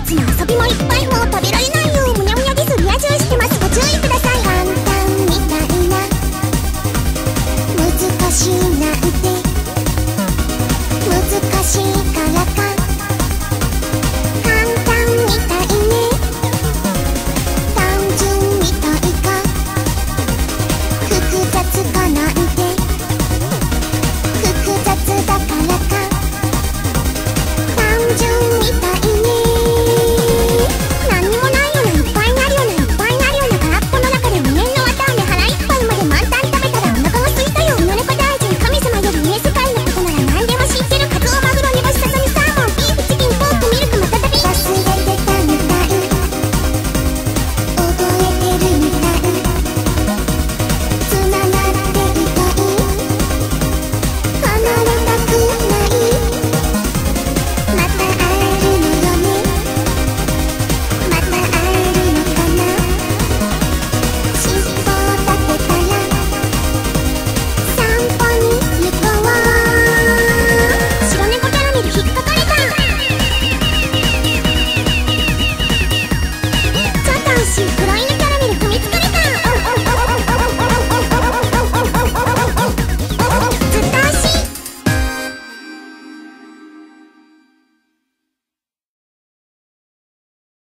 ッチの遊びもいっぱい